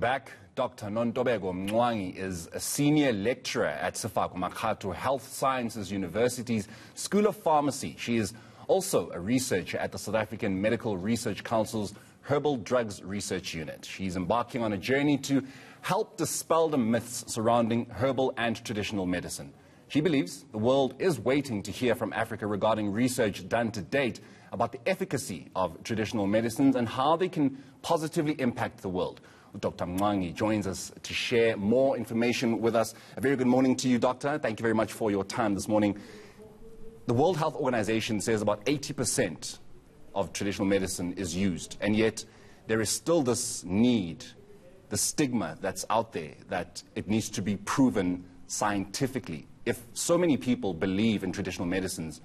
Back. Dr. Nontobeko Mncwangi is a senior lecturer at Sefako Makgatho Health Sciences University's School of Pharmacy. She is also a researcher at the South African Medical Research Council's Herbal Drugs Research Unit. She's embarking on a journey to help dispel the myths surrounding herbal and traditional medicine. She believes the world is waiting to hear from Africa regarding research done to date about the efficacy of traditional medicines and how they can positively impact the world. Dr. Mncwangi joins us to share more information with us. A very good morning to you, Doctor. Thank you very much for your time this morning. The World Health Organization says about 80% of traditional medicine is used, and yet there is still this need, the stigma that's out there that it needs to be proven scientifically. If so many people believe in traditional medicines,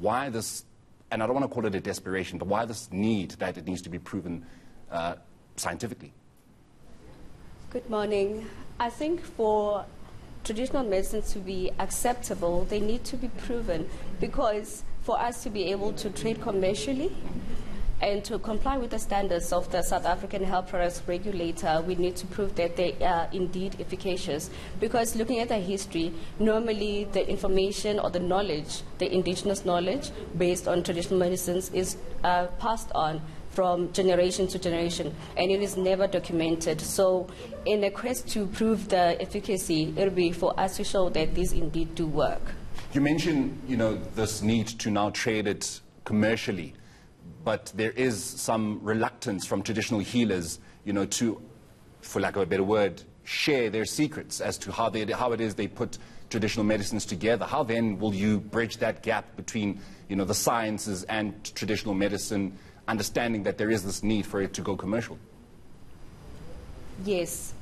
why this, and I don't want to call it a desperation, but why this need that it needs to be proven uh, scientifically? Good morning. I think for traditional medicines to be acceptable, they need to be proven because for us to be able to trade commercially and to comply with the standards of the South African Health Products Regulator, we need to prove that they are indeed efficacious. Because looking at the history, normally the information or the knowledge, the indigenous knowledge based on traditional medicines, is uh, passed on from generation to generation, and it is never documented. So, in a quest to prove the efficacy, it will be for us to show that these indeed do work. You mentioned, you know, this need to now trade it commercially, but there is some reluctance from traditional healers, you know, to, for lack of a better word, share their secrets as to how, they, how it is they put traditional medicines together. How then will you bridge that gap between, you know, the sciences and traditional medicine? Understanding that there is this need for it to go commercial? Yes.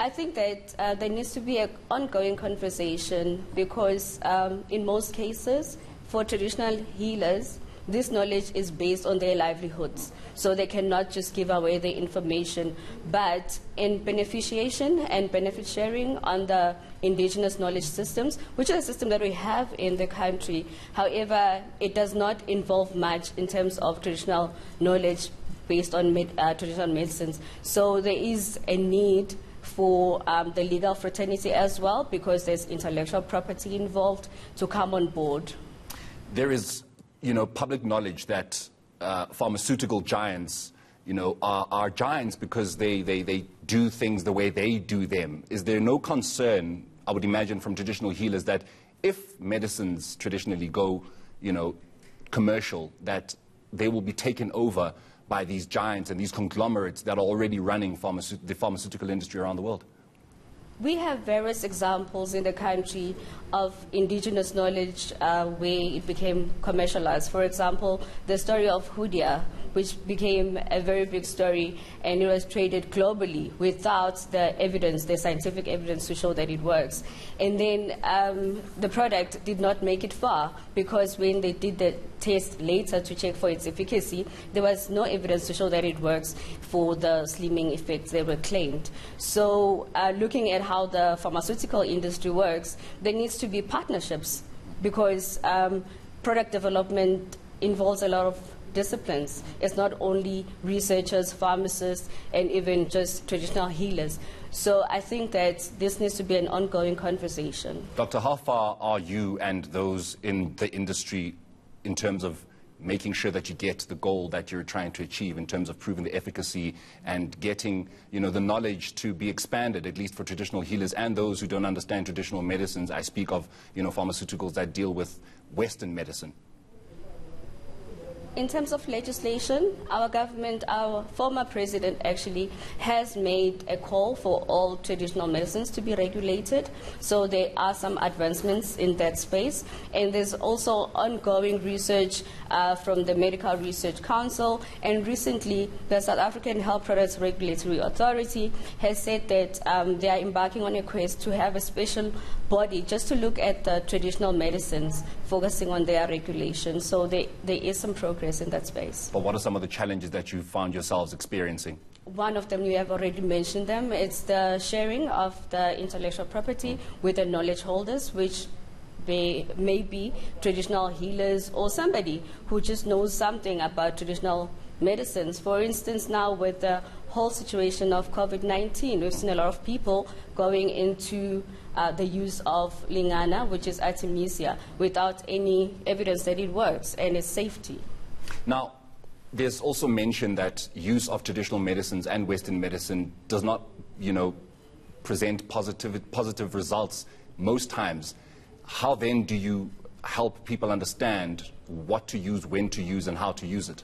I think that uh, there needs to be an ongoing conversation because, um, in most cases, for traditional healers, this knowledge is based on their livelihoods. So they cannot just give away the information. But in beneficiation and benefit sharing on the indigenous knowledge systems, which is a system that we have in the country, however, it does not involve much in terms of traditional knowledge based on med- uh, traditional medicines. So there is a need for um, the legal fraternity as well because there's intellectual property involved to come on board. There is you know, public knowledge that uh, pharmaceutical giants, you know, are, are giants because they, they, they do things the way they do them. Is there no concern, I would imagine, from traditional healers that if medicines traditionally go, you know, commercial, that they will be taken over by these giants and these conglomerates that are already running pharmace- the pharmaceutical industry around the world? We have various examples in the country of indigenous knowledge uh, where it became commercialized. For example, the story of Hoodia, which became a very big story and it was traded globally without the evidence, the scientific evidence to show that it works. And then um, the product did not make it far because when they did the test later to check for its efficacy, there was no evidence to show that it works for the slimming effects that were claimed. So, uh, looking at how the pharmaceutical industry works, there needs to be partnerships because um, product development involves a lot of disciplines. It's not only researchers, pharmacists, and even just traditional healers. So I think that this needs to be an ongoing conversation. Doctor, how far are you and those in the industry in terms of making sure that you get the goal that you're trying to achieve in terms of proving the efficacy and getting you know, the knowledge to be expanded, at least for traditional healers and those who don't understand traditional medicines. I speak of you know, pharmaceuticals that deal with Western medicine. In terms of legislation, our government, our former president actually has made a call for all traditional medicines to be regulated. So there are some advancements in that space. And there's also ongoing research uh, from the Medical Research Council. And recently, the South African Health Products Regulatory Authority has said that um, they are embarking on a quest to have a special body just to look at the traditional medicines, focusing on their regulation. So there, there is some progress in that space. But what are some of the challenges that you found yourselves experiencing? One of them, you have already mentioned them, it's the sharing of the intellectual property with the knowledge holders, which may, may be traditional healers or somebody who just knows something about traditional medicines. For instance, now with the whole situation of COVID 19. We've seen a lot of people going into uh, the use of Lengana, which is Artemisia, without any evidence that it works and its safety. Now, there's also mention that use of traditional medicines and Western medicine does not, you know, present positive, positive results most times. How then do you help people understand what to use, when to use, and how to use it?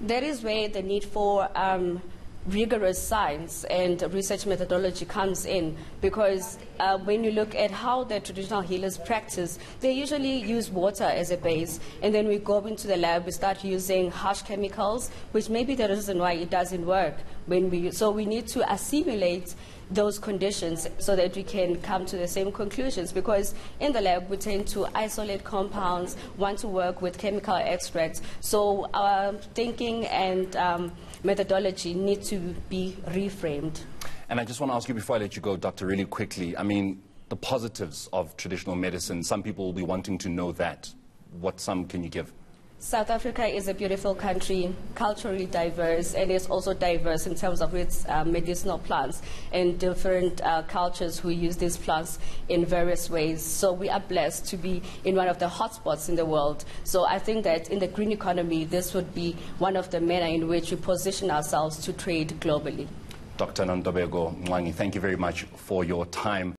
That is where the need for um, rigorous science and research methodology comes in because uh, when you look at how the traditional healers practice, they usually use water as a base, and then we go into the lab, we start using harsh chemicals, which may be the reason why it doesn't work. When we, so we need to assimilate those conditions so that we can come to the same conclusions because in the lab we tend to isolate compounds, want to work with chemical extracts. So our thinking and um, methodology need to be reframed. And I just want to ask you before I let you go, Doctor, really quickly. I mean, the positives of traditional medicine, some people will be wanting to know that. What some can you give? South Africa is a beautiful country, culturally diverse, and it's also diverse in terms of its uh, medicinal plants and different uh, cultures who use these plants in various ways. So we are blessed to be in one of the hotspots in the world. So I think that in the green economy, this would be one of the manner in which we position ourselves to trade globally. Dr. Nontobeko Mncwangi, thank you very much for your time.